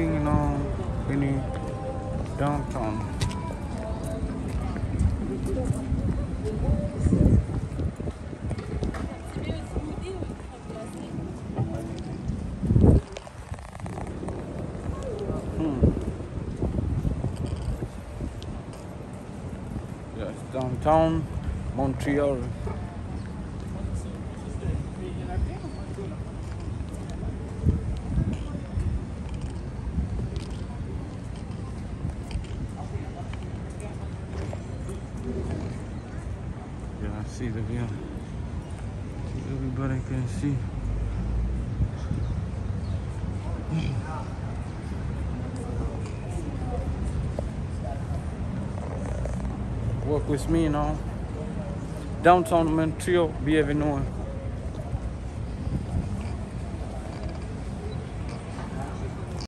walking along in downtown. Hmm. Yes, downtown Montreal. Yeah, I see the view. Everybody can see. Mm-hmm. Work with me now. Downtown Montreal, bienvenue.